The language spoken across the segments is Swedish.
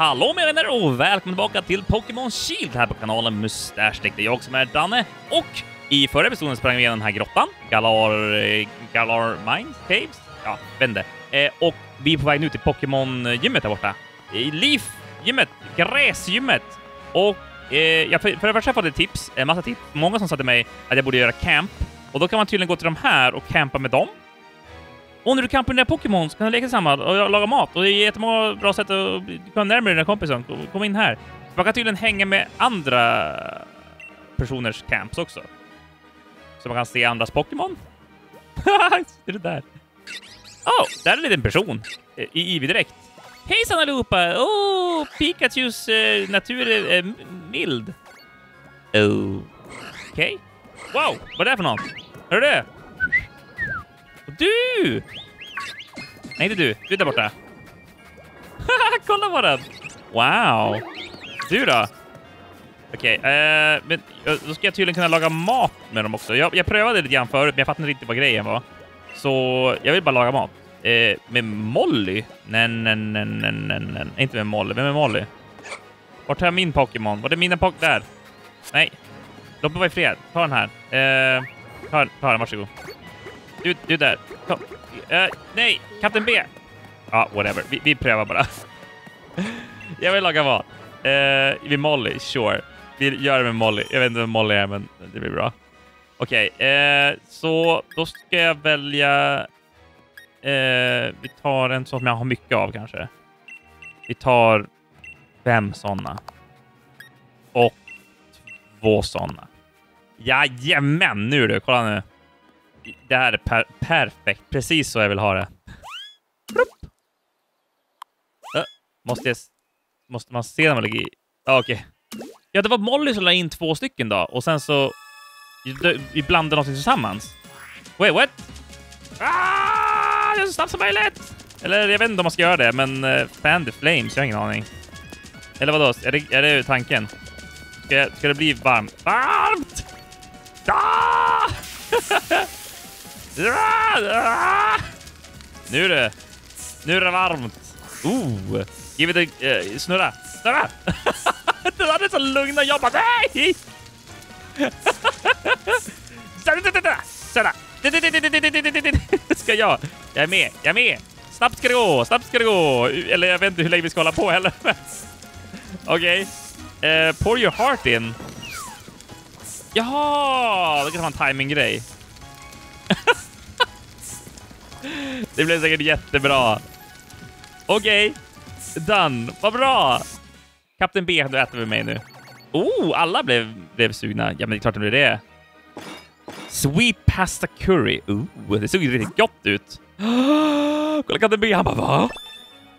Hallå mina vänner och välkomna tillbaka till Pokémon Shield här på kanalen Mustasch. Det är jag som är Danne och i förra episoden sprang vi igenom den här grottan, Galar... eh, Galar Mines? Caves? Ja, vände. Eh, och vi är på väg nu till Pokémon-gymmet eh, där borta. I Leaf-gymmet, gräsgymmet. Och eh, jag för, för det första fått ett tips, en massa tips, många som sa till mig att jag borde göra camp. Och då kan man tydligen gå till de här och campa med dem. Och när du campar med dina Pokémon så kan du leka tillsammans och laga mat. Och det är jättemånga bra sätt att komma närmare dina kompisar. Kom in här. Man kan tydligen hänga med andra personers camps också. Så man kan se andras Pokémon. Ser du där? Oh, där är en liten person eh, i Eevee direkt. Hejsan allihopa! Oh, Pikachus eh, natur är eh, mild. Oh. Okej. Wow, vad är det för någon? Hör du det? Och du! Nej, inte du. Du är där borta. Kolla på den! Wow! Du då? Okej, eh, men eh, då ska jag tydligen kunna laga mat med dem också. Jag, jag prövade lite grann förut, men jag fattade inte riktigt vad grejen var. Så jag vill bara laga mat. Eh, med Molly? Nej, nej, nej, nej, nej, nej. Inte med Molly. Vem är Molly? Vart är jag min Pokémon? Var det mina Pokémon? Där. Nej. Låt mig vara i fred. Ta den här. Eh, ta, ta den, varsågod. Du, du där. Kom. Uh, nej, Kapten B. Ja, whatever. Vi, vi prövar bara. jag vill laga mat. Eh, uh, vid Molly, sure. Vi gör det med Molly. Jag vet inte vem Molly är, men det blir bra. Okej, eh, så då ska jag välja... Uh, vi tar en som jag har mycket av kanske. Vi tar fem sådana. Och två sådana. Jajamän, nu du. Kolla nu. Det här är per perfekt. Precis så jag vill ha det. Äh, måste jag... Måste man se när man lägger i? Ja, okej. Ja, det var Molly som la in två stycken då. Och sen så... Vi blandade någonting tillsammans. Wait, what? Ah, det är så snabbt som möjligt! Eller jag vet inte om man ska göra det, men uh, fan the flames, jag har ingen aning. Eller vadå? Är det, är det tanken? Ska, jag, ska det bli varmt? Varmt! Ah! Nu är det... Nu är det varmt. Oh! Give it a... Uh, eh, snurra! Snurra! det där är så lugna jag bara nej! Sådär! Ska jag? Jag är med, jag är med! Snabbt ska det gå, snabbt ska det gå! Eller jag vet inte hur länge vi ska hålla på heller. Okej. Okay. Uh, pour your heart in. Jaha! Det kan vara en timing-grej. Det blev säkert jättebra. Okej. Okay. Done. Vad bra! Kapten B, du äter med mig nu. Oh, alla blev, blev sugna. Ja, men det är klart det blir det. Sweet pasta curry. Oh, det såg ju riktigt gott ut. Kolla Kapten B, han bara va?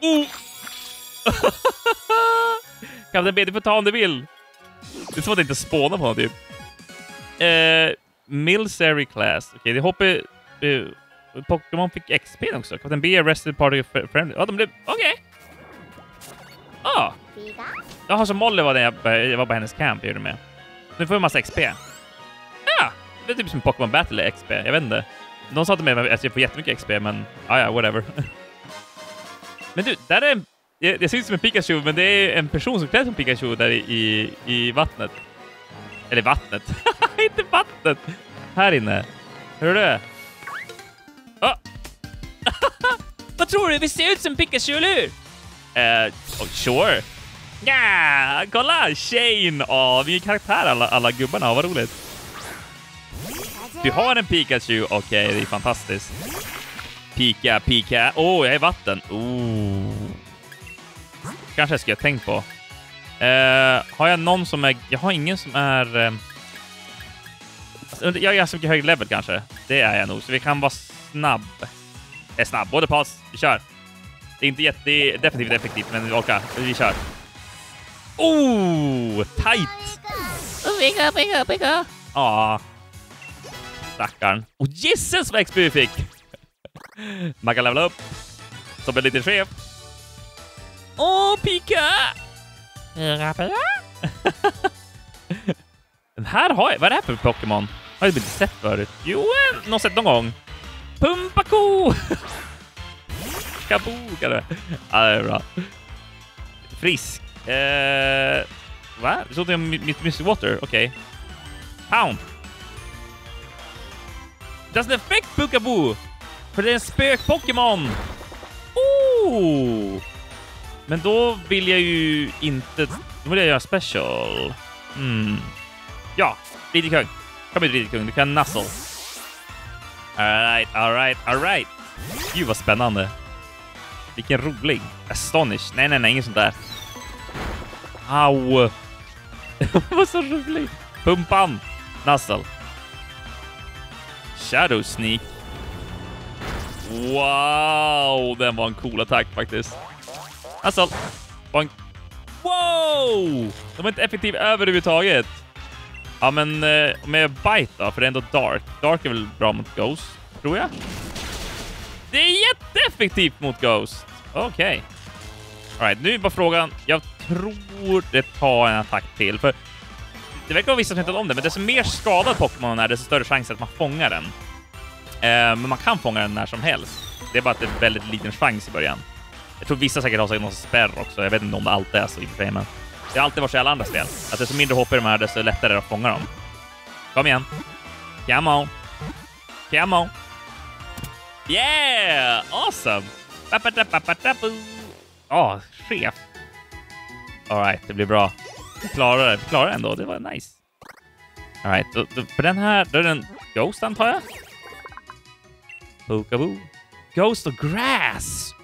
Oh. Kapten B, du får ta om du vill. Det är som att inte spåna på honom typ. Eh, uh, Milsary Class. Okej, okay, det hoppar... Uh, Pokémon fick XP också. Kapten B arrested party friendly. Ja, de blev... Okej. Okay. Ah. Jaha, så Molly var, den jag var på hennes camp, gjorde med. Nu får vi massa XP. Ja, det är typ som Pokémon Battle XP. Jag vet inte. De sa till mig att jag får jättemycket XP, men ah, ja, whatever. men du, där är en... Det, det ser ut som en Pikachu, men det är en person som klär som Pikachu där i, i vattnet. Eller vattnet. Inte vattnet! Här inne. Hör du Oh. Vad tror du? Vi ser ut som Pikachu, eller hur? Uh, oh, sure. Ja, yeah, kolla! Shane! Åh, vi är karaktär alla, alla gubbarna. Vad roligt. Du har en Pikachu. Okej, okay, det är fantastiskt. Pika, pika. Åh, oh, jag är i vatten. Oh. Kanske jag skulle ha tänkt på. Uh, har jag någon som är... Jag har ingen som är... Uh... Jag är ganska mycket högre level kanske. Det är jag nog, så vi kan vara snabb. Är snabb. Både pass. Vi kör. Det är inte jätte... Definitivt effektivt, men vi orkar. Vi kör. Oh! Tight! Pika, pika, pika. Ja. Stackarn. Och gisses vad XP vi fick! Man kan levela upp. Som en liten chef. Åh, oh, Pika! Den här har jag... Vad är det här för Pokémon? Har jag inte sett förut? Jo, någon sett någon gång. Pumpako! Kaboo, kan det. Ja, det är bra. Frisk. Eh, va? Det stod jag om mitt Mr. Water? Okej. Okay. Pound. Doesn't affect Pukaboo! För det är en spök-Pokémon! Oh! Men då vill jag ju inte... Då vill jag göra special. Mm. Ja, Ridikung. Kom hit Ridikung, du kan Nuzzle. Alright, alright, alright. Gud vad spännande. Vilken rolig. Astonish. Nej, nej, nej, inget sånt där. Au! vad så rolig. Pumpan. Nuzzle. Shadow Sneak. Wow, den var en cool attack faktiskt. Nuzzle. Bonk. Wow! De var inte effektiva överhuvudtaget. Ja, men eh, med Bite då, för det är ändå Dark. Dark är väl bra mot Ghost, tror jag. Det är jätteeffektivt mot Ghost. Okej. Okay. Alright, nu är bara frågan. Jag tror det tar en attack till, för det verkar vara vissa som inte om det, men desto mer skadad Pokémon är, desto större chans att man fångar den. Eh, men man kan fånga den när som helst. Det är bara att det är väldigt liten chans i början. Jag tror vissa säkert har säkert någon spärr också. Jag vet inte om det alltid är så i och men det har alltid varit så i alla andra spel. Att desto mindre HP de här, desto lättare är det att fånga dem. Kom igen. Come on. Come on. Yeah! Awesome! Åh, ah, oh, chef. Alright, det blir bra. Vi klarar det. Vi klarar det ändå. Det var nice. Alright, för den här, då är den Ghost antar jag? Bookaboo. Ghost och Grass!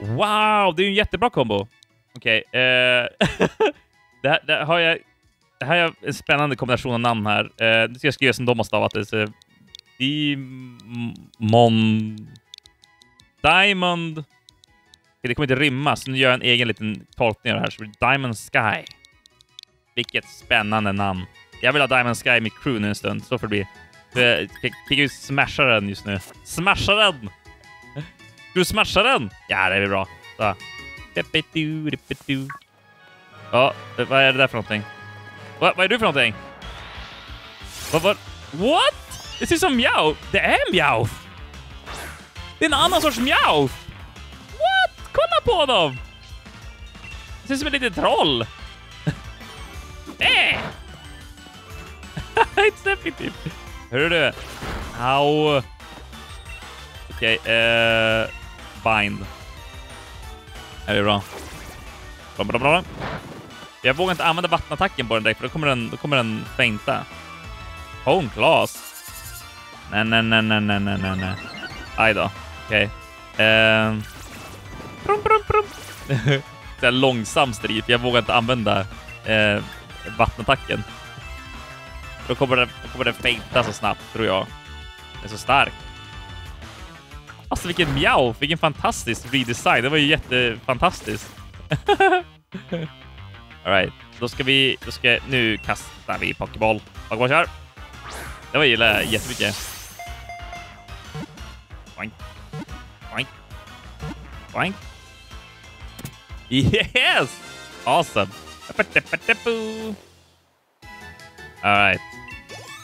Wow, det är ju en jättebra kombo. Okej, okay, eh, det, det, har jag... Det här är en spännande kombination av namn här. Eh, nu ska jag skriva som de har stavat det. Dimon... Diamond... Okay, det kommer inte rimma, så nu gör jag en egen liten tolkning av det här. Så det blir Diamond Sky. Vilket spännande namn. Jag vill ha Diamond Sky i mitt crew nu en stund. Så får det bli. Jag ju smasha den just nu. Smasha den! Du smashar den! Ja, det blir bra. Så. Ja, vad är det där för någonting? Va, vad är du för någonting? Va, va, What? Det ser ut som mjau. Det är mjau. Det är en annan sorts mjau. What? Kolla på dem! Det ser ut som ett litet troll. äh! Inte effektivt. Hörru du. Au. Okej, okay, eh... Bind. Är det bra? Bra, bra, bra. Jag vågar inte använda vattenattacken på den direkt, för då kommer den, då kommer den feinta. Home class. Nej, nej, nej, nej, nej, nej, nej, nej. Aj då. Okej. Ehm. Okay. Brum, brum, brum. det är långsam strid, för jag vågar inte använda uh, vattenattacken. Då kommer den, då kommer den feinta så snabbt, tror jag. Den är så stark. Alltså vilken mjau, vilken fantastisk redesign. Det var ju jättefantastiskt. Alright, då ska vi, då ska, nu kastar vi Pokéboll. Pokéboll kör! Det var gillar jag jättemycket. Boink. Boink. Boink. Yes! Awesome! Alright.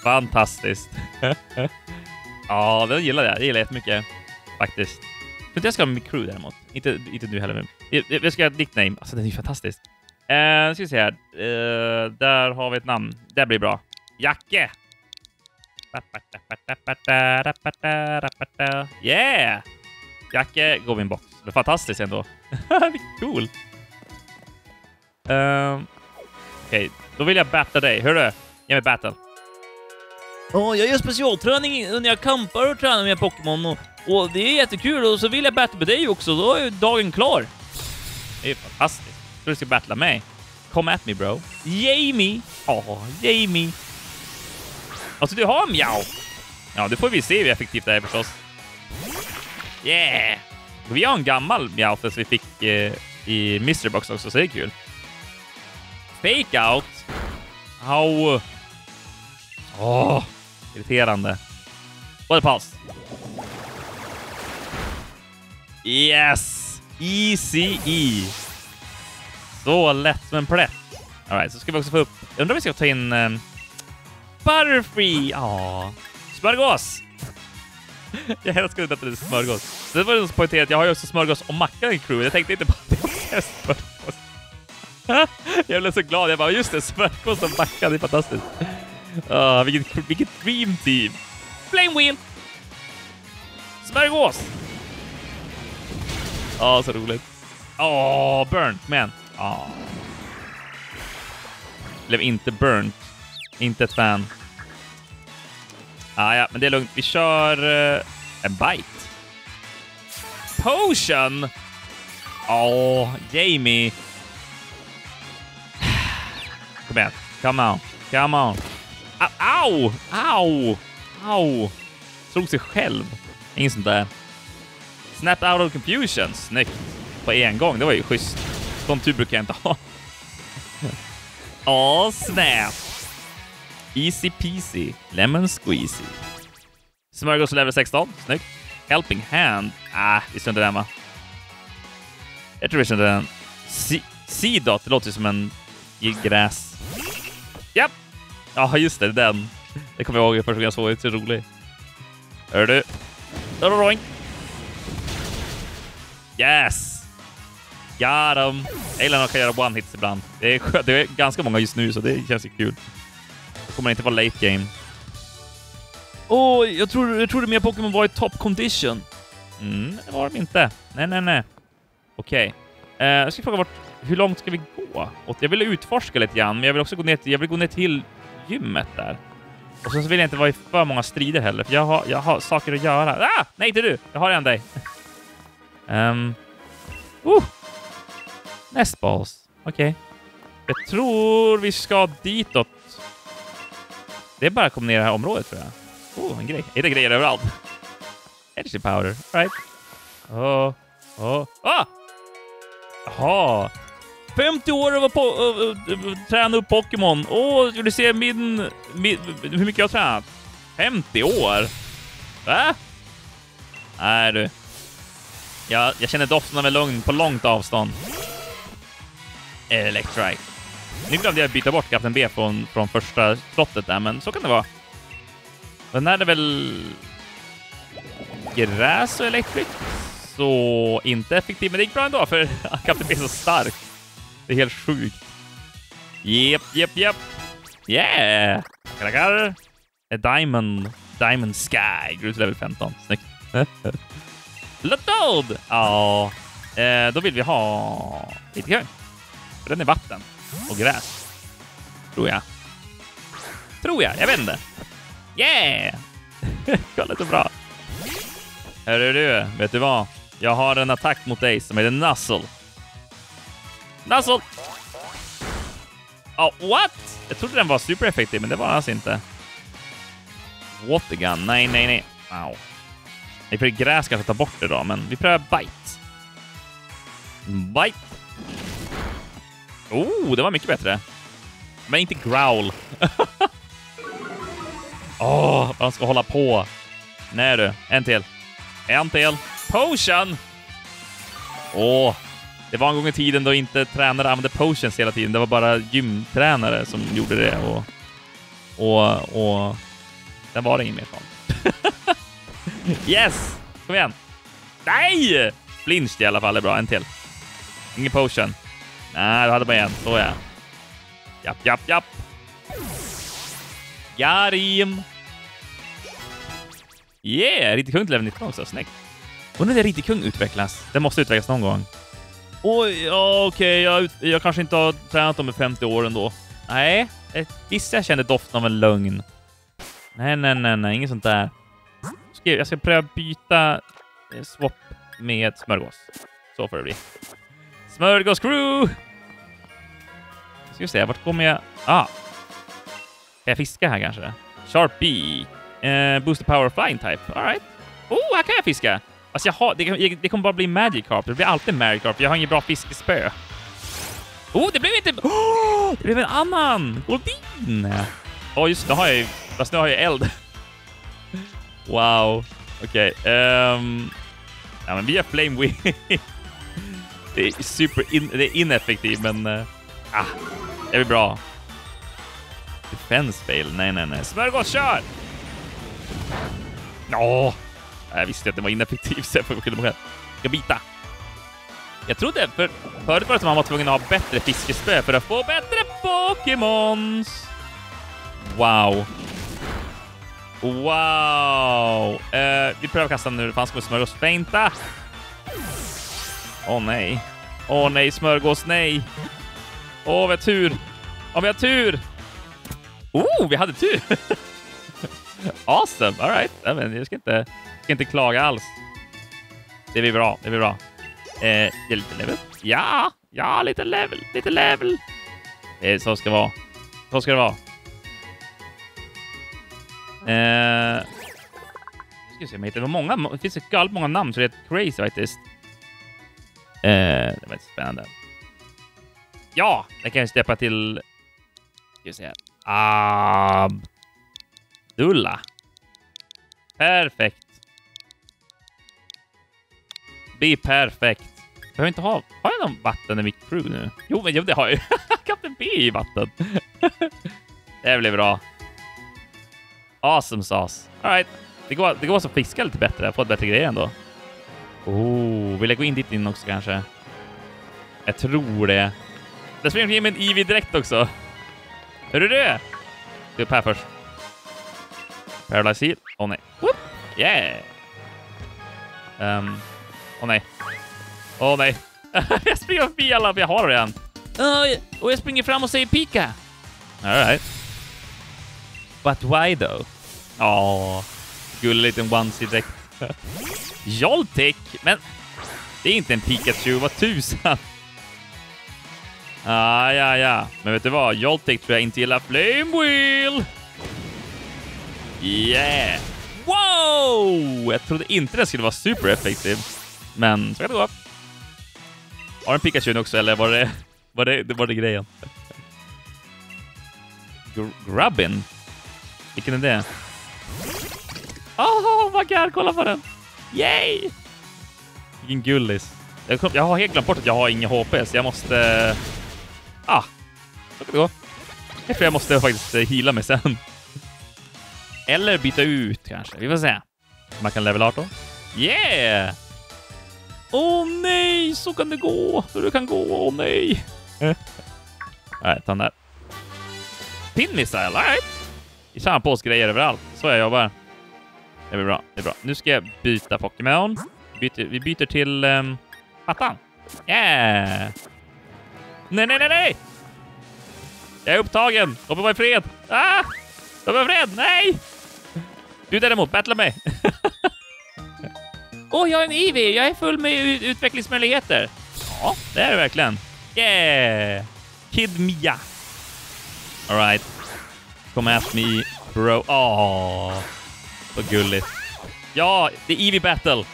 Fantastiskt. ja, det gillar jag. Det gillar jag jättemycket. Faktiskt. Jag tror jag ska ha mitt crew däremot. Inte, inte du heller. Jag, jag ska ha ett nickname. Alltså, den är ju fantastisk. Uh, ska vi se här. Uh, där har vi ett namn. Det blir bra. Jacke! Yeah! Jacke går vi en box. Det är fantastiskt ändå. cool. Um, Okej, okay. då vill jag batta dig. Hörru, ge mig battle. Oh, jag gör specialträning när jag campar och tränar med Pokémon och och det är jättekul och så vill jag battla med dig också, då är dagen klar. Det är fantastiskt. Så tror du ska battla mig. Come at me bro. Jamie! Ja, oh, Jamie. Alltså du har mjau. Ja, det får vi se hur effektivt det är förstås. Yeah! Vi har en gammal Meowth som vi fick eh, i Mystery Box också, så det är kul. Fake out. Au. Åh, oh, irriterande. Både paus. Yes! Easy E. Så lätt som en plätt. Alright, så ska vi också få upp... Jag undrar om vi ska ta in... Um, Butterfree! Ja. Smörgås! jag älskar att det är smörgås. Sen var det som poängterade jag har ju också smörgås och macka i crew. Jag tänkte inte på att det är smörgås. jag blev så glad. Jag bara, just det, smörgås och macka. Det är fantastiskt. Uh, vilket, vilket dream team. Flame wheel! Smörgås! Ja, oh, så roligt. Åh, oh, burnt, man. Oh. Blev inte burnt. Inte ett fan. Ah, ja, men det är lugnt. Vi kör uh, en bite. Potion! Åh, oh, Jamie. Kom igen. Come on. Come on. Ah, au! Au! Au! Slog sig själv. Inget sånt där. Snap out of confusion. Snyggt. På en gång. Det var ju schysst. Sån tur brukar jag inte ha. Åh, oh, snap! Easy peasy. Lemon squeezy. Smörgås level 16. Snyggt. Helping hand. Ah, vi struntar den va? Jag tror vi struntar den. C-dot. Det låter ju som en gräs. Japp! Ja, just det. Den. Det kommer jag ihåg första gången jag såg. Det är så rolig. Hör du? Roink! Yes! Got him! Jag gillar när man kan göra one-hits ibland. Det är, det är ganska många just nu, så det känns ju kul. Det kommer inte vara late game. Åh, oh, jag tror, jag trodde mer Pokémon var i top condition. Mm, det var de inte. Nej, nej, nej. Okej. Okay. Eh, jag ska fråga vart, hur långt ska vi gå? Jag vill utforska lite grann, men jag vill också gå ner till, jag vill gå ner till gymmet där. Och så vill jag inte vara i för många strider heller, för jag har, jag har saker att göra. Ah! Nej, inte du! Jag har en dig um. Uh! Nestballs. Okej. Okay. Jag tror vi ska ditåt. Det är bara att komma ner i det här området, tror jag. Oh, en grej. Är det grejer överallt? Energy powder. Right. Oh. Oh. Ah! Jaha. 50 år av att uh, uh, träna upp Pokémon. Åh, oh, du se min, min... Hur mycket jag har tränat? 50 år? Va? Nej du. Jag, jag känner doften av en lugn på långt avstånd. Electrike. Nu glömde jag byta bort Kapten B från, från första slottet där, men så kan det vara. Den här är väl gräs och electric. Så inte effektiv, men det gick bra ändå för Kapten B är så stark. Det är helt sjukt. Jep, jep, jep. Yeah! Tackar, A diamond. Diamond Sky. Grus level 15. Snyggt. Lotod! Ja, eh, då vill vi ha lite kung. För den är vatten och gräs. Tror jag. Tror jag. Jag vet inte. Yeah! Kolla så bra. Hörru du, vet du vad? Jag har en attack mot dig som heter Nuzzle. Nuzzle! Oh, what? Jag trodde den var supereffektiv, men det var den alltså inte. Watergun. Nej, nej, nej. Wow. Nej, för gräs kanske tar bort det då, men vi prövar bite. Bite. Oh, det var mycket bättre. Men inte growl. Åh, oh, man ska hålla på. Nej du, en till. En till. Potion! Åh, oh, det var en gång i tiden då inte tränare använde potions hela tiden. Det var bara gymtränare som gjorde det och... Och... och sen var det inget mer sånt yes! Kom igen! Nej! Flinch i alla fall är bra. En till. Ingen potion. Nej, du hade bara en. Så ja. Japp, japp, japp. Garim! Yeah! Riktig kung till level 19 också. Snyggt. Undrar när riktig kung utvecklas. Den måste utvecklas någon gång. Oj, ja, okej. Okay. Jag, jag kanske inte har tränat dem i 50 år ändå. Nej, eh, Visst, jag kände doften av en lögn. Nej, nej, nej, nej. Inget sånt där. Jag ska pröva byta eh, swap med smörgås. Så får det bli. Smörgås crew! Ska vi se, vart kommer jag? Ah. Kan jag fiska här kanske? Sharp B. Eh, booster power flying type. Alright. Oh, här kan jag fiska! Alltså jag har, det, det kommer bara bli Magic Carp. Det blir alltid Magic Carp. Jag har inget bra fiskespö. Oh, det blev inte... Oh, det blev en annan! Goldin! Ja, oh, just det. har jag ju... Fast nu har jag eld wow. Okej. Okay, um... Ja, men vi har Flame Wing. det är super in, det är ineffektivt, men... Uh, ah, det blir bra. Defense fail. Nej, nej, nej. Smörgås, kör! Åh! Jag visste att det var ineffektivt, så jag får skylla mig själv. Ska bita. Jag trodde, för förut var det som att man var tvungen att ha bättre fiskespö för att få bättre Pokémons. Wow. Wow! Eh, vi prövar kasta nu. Fan, ska vi smörgåsfeinta? Åh oh, nej. Åh oh, nej, smörgås, nej. Åh, oh, vi har tur. Åh, oh, vi har tur. Oh, vi hade tur. awesome. All right. I mean, jag ska inte, ska inte klaga alls. Det blir bra. Det blir bra. Eh, lite level. Ja, ja, lite level, lite level. Det är så ska det vara. Så ska det vara. Eh, ska se om jag hittar många. Det finns så galet många namn så det är crazy faktiskt. Eh, det var spännande. Ja, det kan jag släppa till... Ska vi se. Abdullah. Perfekt. Be perfekt. Behöver inte ha... Har jag någon vatten i mitt crew nu? Jo, men jo, det har jag. ju. Kapten B i vatten. det blir bra. Awesome sauce. Alright. Det går, det går att fiska lite bättre. Få ett bättre grejer ändå. Oh, vill jag gå in dit in också kanske? Jag tror det. Där springer jag med en Eevee direkt också. Hur du det? Ska upp här först. Paralyze heal. Åh oh, nej. Whoop. Yeah! Um. Åh oh, nej. Åh oh, nej. jag springer förbi alla, jag har redan. Uh, och jag springer fram och säger pika. Alright. But why though? Ja, gullig liten onesie direkt. Joltik? Men det är inte en Pikachu, vad tusan? Ah, ja, ja. Men vet du vad? Joltik tror jag inte gillar Flame Wheel. Yeah! Wow! Jag trodde inte den skulle vara supereffektiv. Men så kan det gå. Har den Pikachu också, eller var det, var det, var det grejen? Gr Grubbin? Vilken är det? Oh, vad kul! Kolla på den! Yay! Vilken gullis. Jag, kom, jag har helt glömt bort att jag har inget HP, så jag måste... Ah, så kan det gå. Jag tror jag måste faktiskt eh, hila mig sen. Eller byta ut kanske. Vi får se. Man kan level 18. Yeah! Åh oh, nej, så kan det gå. Det kan gå. Åh oh, nej. Nej, ta den där. Pin missile, alright. Vi samlar på oss grejer överallt. Så jag jobbar. Det blir bra. Det är bra. Nu ska jag byta Pokémon. Byter, vi byter till um, Attan. Yeah! Nej, nej, nej, nej! Jag är upptagen. Låt mig vara i fred. Ah! Låt mig vara i fred. Nej! Du däremot, battla mig. Åh, oh, jag är en Eevee. Jag är full med utvecklingsmöjligheter. Ja, det är det verkligen. Yeah! Kid Mia. All right. Come at me, bro. Åh, vad gulligt. Ja, det är Eevee Battle.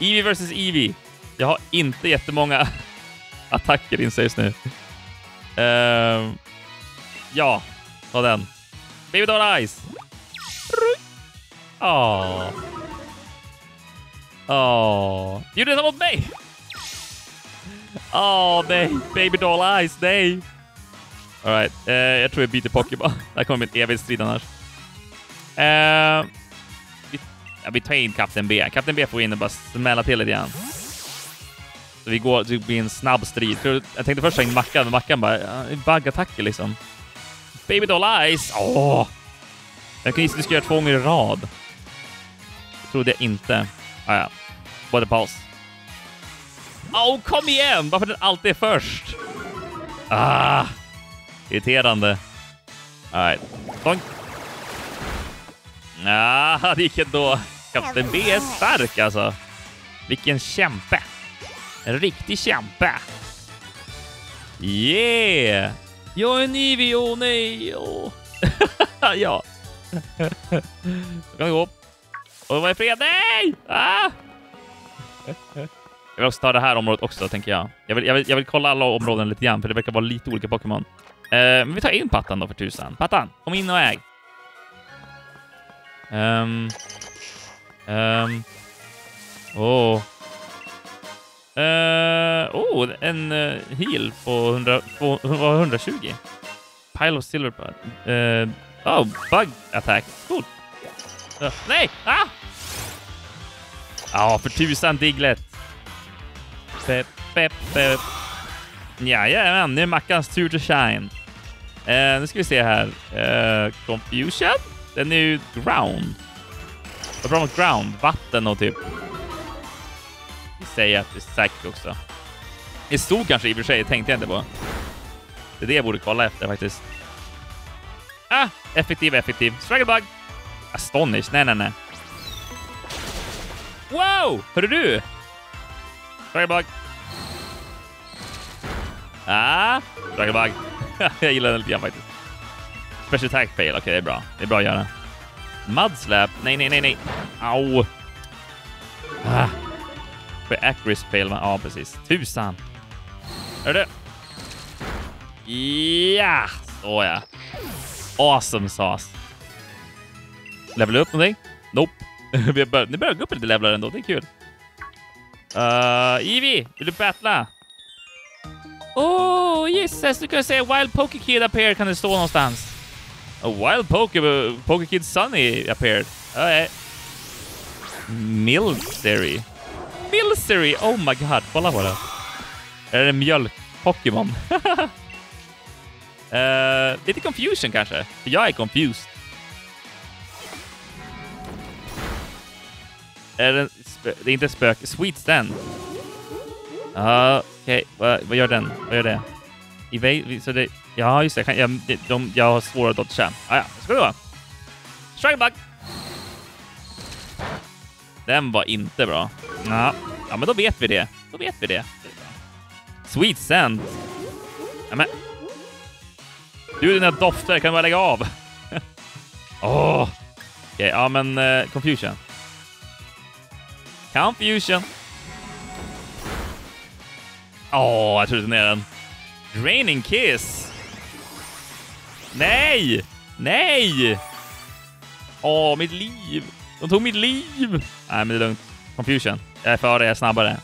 Eevee versus Eevee. Jag har inte jättemånga attacker inser just nu. Uh, ja, ta den. Baby Doll Eyes! Åh. Åh. Gjorde det mot mig? Åh, nej. Baby Doll Eyes. nej. Alright, uh, eh, jag tror jag byter Pokémon. Det här kommer bli en evig strid annars. Uh, vi, ja, vi tar in Kapten B. Kapten B får in och bara smälla till lite grann. Så vi går, det blir en snabb strid. För jag tänkte först ta in Mackan, men Mackan bara, ja, buggattacker liksom. Baby Doll Eyes! Åh! Jag kan gissa att du ska göra två gånger i rad. Det trodde jag inte. Ah, ja. Både paus. Åh, oh, kom igen! Varför den alltid är först? Ah! Irriterande. Nej. Bonk. Ja, det gick ändå. Kapten B är stark alltså. Vilken kämpe. En riktig kämpe. Yeah! Jag är Nivi, åh oh, nej! Oh. ja. Då kan vi gå. Och vad är fred? Nej! Ah! Jag vill också ta det här området också, tänker jag. Jag vill, jag vill, jag vill kolla alla områden lite grann, för det verkar vara lite olika Pokémon. Eh, men vi tar in Pattan då för tusan. Pattan, kom in och äg. Um. Um. Oh. Uh, oh, en uh, heal på 100, 200, 120. Pile of silver. Uh, oh, bug attack. Cool. Uh, nej! Ah! Ja, ah, för tusan Diglett. Pep, pep, pep. Jajamän, nu är Mackans tur to shine. Eh, nu ska vi se här. Eh, confusion? Den är ju ground. Vad bra mot ground? Vatten och typ... Vi säger att det är säkert också. Det stod kanske i och för sig, tänkte jag inte på. Det är det jag borde kolla efter faktiskt. Ah! Effektiv, effektiv. Strugglebug! Astonish. Nej, nej, nej. Wow! Hörru du! Strugglebug. Ah! Strugglebug. jag gillar den lite grann faktiskt. Special attack fail. Okej, okay, det är bra. Det är bra att göra. Mudslap. Nej, nej, nej, nej. Au! Ah. För accuracy fail, va? Ja, precis. Tusan. Är du? Ja! Så ja. Awesome sauce. Level upp någonting? Nope. Vi bör, ni börjar gå upp lite levlar ändå, det är kul. Uh, Eevee, vill du battla? Oh, jisses! du kan säga Wild Poker Kid appeared kan det stå någonstans. A Wild Poker, uh, Poker Kid Sunny appeared. Okay. Eh. Milsery. Milsery! oh my god, kolla på det. Är det mjölk-Pokémon? uh, lite confusion kanske, för jag är confused. Är det, det är inte spök. Sweet Stand. Uh, Okej, okay. vad, vad gör den? Vad gör det? Evade, så det... Ja, just det. Jag, jag, de, jag har svårare att dodga. Ah, ja, ska det vara. Strikebug! Den var inte bra. Ja. ja, men då vet vi det. Då vet vi det. Sweet Sand. Ja, men... Du, dina dofter, kan du bara lägga av? Åh! oh. Okej, okay, ja men uh, Confusion. Confusion. Åh, oh, jag trodde ner den. Draining Kiss. Nej! Nej! Åh, oh, mitt liv. De tog mitt liv. Nej, men det är lugnt. Confusion. Jag är före, jag är snabbare.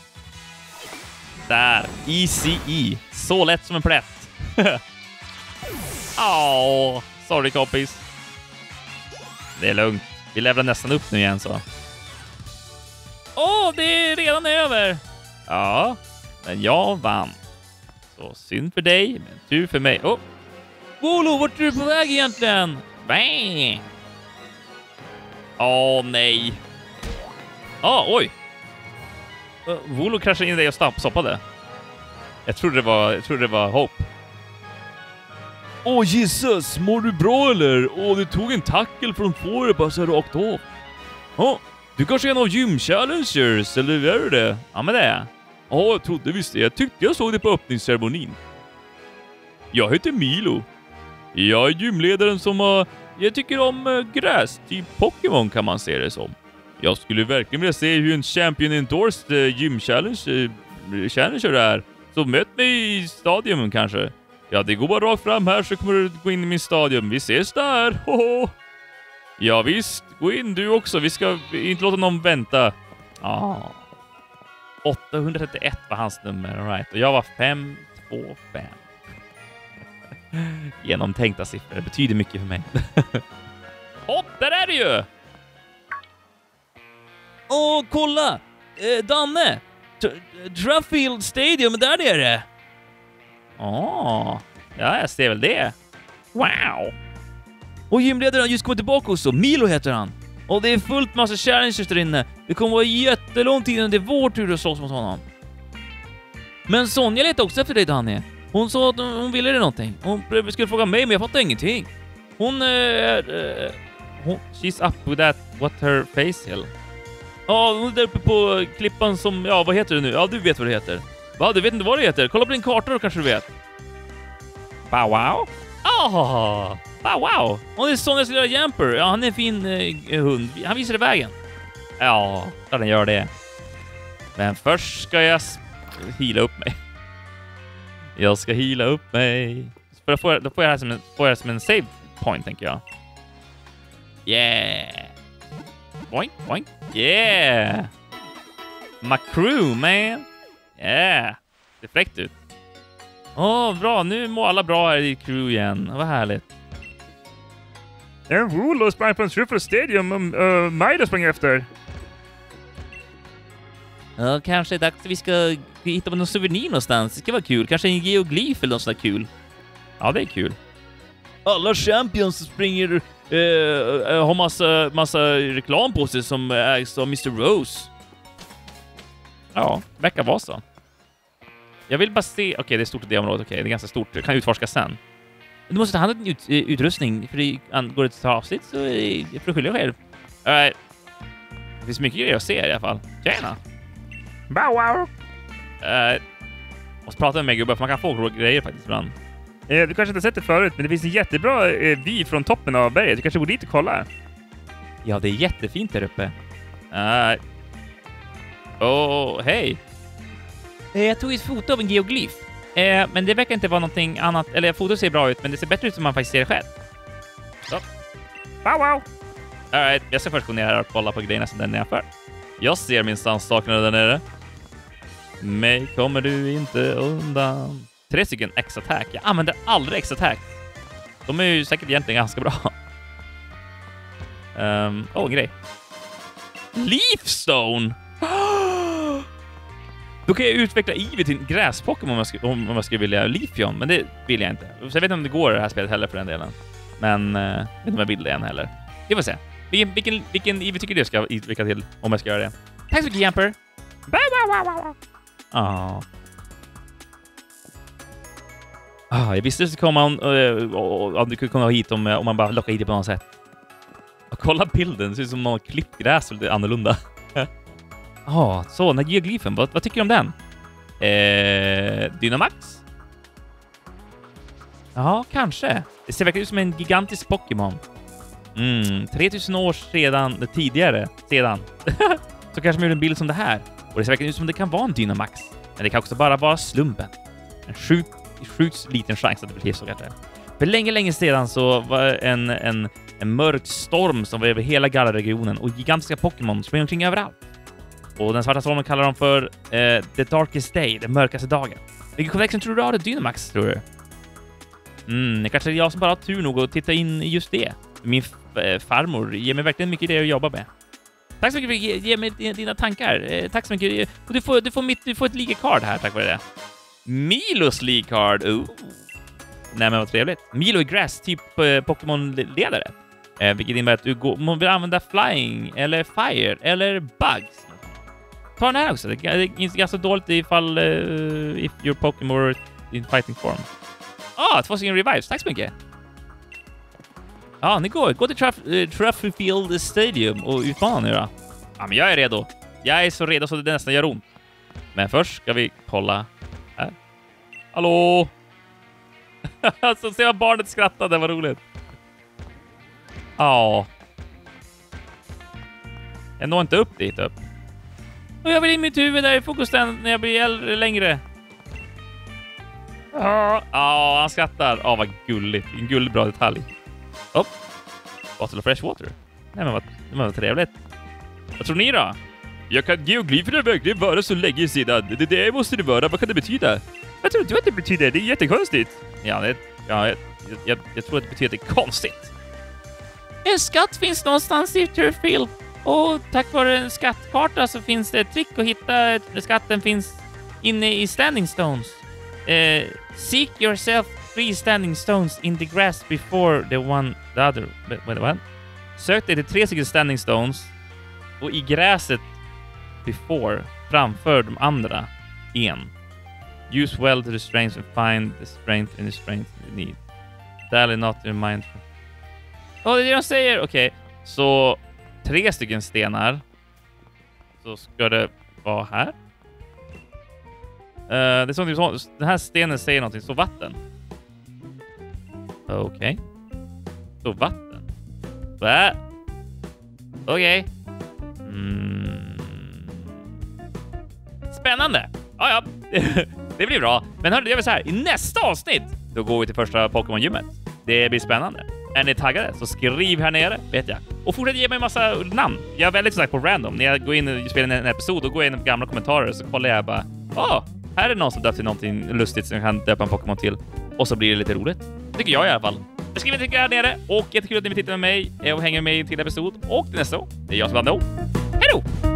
Där. Easy E. Så lätt som en plätt. Åh, oh, sorry kompis. Det är lugnt. Vi levlar nästan upp nu igen så. Åh, oh, det är redan över! Ja, men jag vann. Så synd för dig, men tur för mig. Oh. Volo, vart är du på väg egentligen? Bang! Åh, oh, nej. Ah, oj! Uh, Volo kraschade in i dig och stoppade. Jag trodde det var, jag trodde det var Hope. Åh oh, Jesus, mår du bra eller? Åh, oh, du tog en tackel från fåret bara så rakt av. Oh, du kanske är en av gym-challengers, eller är du det? Ja, men det är jag. Ja, jag trodde visst det. Jag tyckte jag såg det på öppningsceremonin. Jag heter Milo. Jag är gymledaren som har... Jag tycker om eh, gräs, typ Pokémon kan man se det som. Jag skulle verkligen vilja se hur en Champion Endorsed eh, Gym Challenge eh, Challenger är. Så möt mig i stadion kanske. Ja, det går bara rakt fram här så kommer du gå in i min stadion. Vi ses där! Hoho! Ja visst, gå in du också. Vi ska inte låta någon vänta. Ah. 831 var hans nummer, all right. Och jag var 525. Genomtänkta siffror, det betyder mycket för mig. Hopp, där är det ju! Åh, kolla! Eh, Danne! Truffield Stadium, där nere! Åh, ja, jag ser väl det. Wow! Och gymledaren har just kommit tillbaka också. Milo heter han. Och det är fullt massa challengers där inne. Det kommer vara jättelång tid innan det är vår tur att slåss mot honom. Men Sonja letade också efter dig Danny. Hon sa att hon ville dig någonting. Hon skulle fråga mig, men jag fattar ingenting. Hon eh, är... Uh, uh, she's up with that, what her face hill. Ja, hon är där uppe på klippan som, ja vad heter det nu? Ja, du vet vad det heter. Va, du vet inte vad det heter? Kolla på din karta då kanske du vet. Bow wow? Oh, Wow, wow! Och det är Sonjas lilla Jamper. Ja, han är en fin eh, hund. Han visar vägen. Ja, klart han gör det. Men först ska jag hila upp mig. Jag ska hila upp mig. För då får jag, då får jag det här som en, får jag det som en save point, tänker jag. Yeah! Boink, boink. Yeah! My crew, man! Yeah! Det ser fräckt ut. Åh, oh, bra. Nu mår alla bra här i crew igen. Vad härligt. En Wolo sprang på en Shriffle Stadium och uh, Maida sprang efter. Ja, kanske är det dags att vi ska hitta på någon souvenir någonstans. Det ska vara kul. Kanske en geoglyf eller något sånt där kul. Ja, det är kul. Alla champions springer eh, har massa, massa reklam på sig som ägs av Mr. Rose. Ja, verkar vara så. Jag vill bara se... Okej, okay, det är stort det området. Okej, okay, det är ganska stort. Jag kan utforska sen. Du måste ta hand om ut, eh, utrustning, för det går det att ta avsnitt så får du skylla dig själv. Right. Det finns mycket grejer att se i alla fall. Tjena! Bow wow! Uh, måste prata med mig gubbar, för man kan få grejer faktiskt ibland. Eh, du kanske inte sett det förut, men det finns en jättebra eh, vy från toppen av berget. Du kanske borde dit och kolla? Ja, det är jättefint där uppe. Uh, oh, hej! Eh, jag tog ett foto av en geoglyf, eh, men det verkar inte vara någonting annat. Eller fotot ser bra ut, men det ser bättre ut som man faktiskt ser det själv. Så. Wow, wow! Alright, jag ska först gå ner här och kolla på grejerna som den är för. Jag ser minsann sakerna där nere. Mig kommer du inte undan. Tre stycken X-attack. Jag använder aldrig X-attack. De är ju säkert egentligen ganska bra. Um, oh, en grej. Leafstone! Då kan jag utveckla Ivy till en gräspokémon om, jag skulle, om, jag skulle vilja Leafeon, men det vill jag inte. Så jag vet inte om det går i det här spelet heller för den delen. Men eh, jag vet inte om jag vill det än heller. Vi får se. Vilken, vilken, vilken Ivy tycker du jag ska utveckla till om jag ska göra det? Tack så mycket, Jamper! Ja. Ah. ah, jag visste att det skulle komma om, eh, du kunde komma hit om, om man bara lockar hit det på något sätt. Och kolla bilden, det ser ut som någon klippt gräs lite annorlunda. Ja, ah, så den här geoglyfen, vad, vad, tycker du om den? Eh, Dynamax? Ja, kanske. Det ser verkligen ut som en gigantisk Pokémon. Mm, 3000 år sedan, tidigare, sedan. så kanske man gjorde en bild som det här. Och det ser verkligen ut som det kan vara en Dynamax. Men det kan också bara vara slumpen. En sjukt sjukt liten chans att det blir så kanske. För länge, länge sedan så var en, en, en mörk storm som var över hela Galar-regionen och gigantiska Pokémon sprang omkring överallt. Och den svarta stormen kallar de för eh, The Darkest Day, den mörkaste dagen. Vilken connection tror du har till Dynamax, tror du? Mm, det kanske är jag som bara har tur nog att titta in i just det. Min eh, farmor ger mig verkligen mycket idéer att jobba med. Tack så mycket för att ge mig dina tankar. Eh, tack så mycket. Du får, du får, mitt, du får ett ligacard här tack vare det. Milos League Card. Ooh. Nej, men vad trevligt. Milo är Grass, typ eh, Pokémon-ledare. Eh, vilket innebär att du går, man vill använda Flying, eller Fire, eller Bugs. Ta den här också. Det är ganska dåligt ifall uh, if your Pokémon were in fighting form. Ah, två stycken revives. Tack så mycket. Ja, ah, ni går. Gå till Truff, uh, eh, Trufflefield Stadium och utmana nu då. Ja, men jag är redo. Jag är så redo så det nästan gör ont. Men först ska vi kolla här. Hallå? alltså, se vad barnet skrattade, vad roligt. Ja. Jag når inte upp dit upp. Och jag vill in mitt huvud där i fokusen när jag blir äldre, längre. Ja, ah, han skrattar. Ja, vad gulligt. En gullig bra detalj. Oh. Bottle of fresh water. Nej, men vad, men vad trevligt. Vad tror ni då? Jag kan geoglyferna verkligen vara så länge sedan? Det, det måste det vara. Vad kan det betyda? Vad tror du att det betyder? Det är jättekonstigt. Ja, det, ja jag, jag, jag tror att det betyder konstigt. En skatt finns någonstans i Turfield och tack vare en skattkarta så finns det ett trick att hitta skatten finns inne i Standing Stones. Uh, seek yourself three Standing Stones in the grass before the one the other. Wait, what? Sök dig till tre stycken Standing Stones och i gräset before framför de andra en. Use well to the strength and find the strength and the strength you need. Dally not your mind. Ja, oh, det är det de säger. Okej, okay. så tre stycken stenar. Så ska det vara här. Uh, det är som typ, den här stenen säger någonting. Så vatten. Okej. Okay. Så vatten. Va? Okej. Okay. Mm. Spännande. Ja, ja. det blir bra. Men hörru, gör vi så här. I nästa avsnitt, då går vi till första Pokémon-gymmet. Det blir spännande. Är ni taggade så skriv här nere, vet jag. Och fortsätt ge mig massa namn. Jag är väldigt sådär på random. När jag går in och spelar en episod och går in i gamla kommentarer så kollar jag bara. Åh! oh, här är någon som döpt till någonting lustigt som jag kan döpa en Pokémon till. Och så blir det lite roligt. Tycker jag i alla fall. Skriv en tycker här nere och jättekul att ni vill titta med mig och hänga med mig till episod och till nästa gång, Det är jag som är Hej då!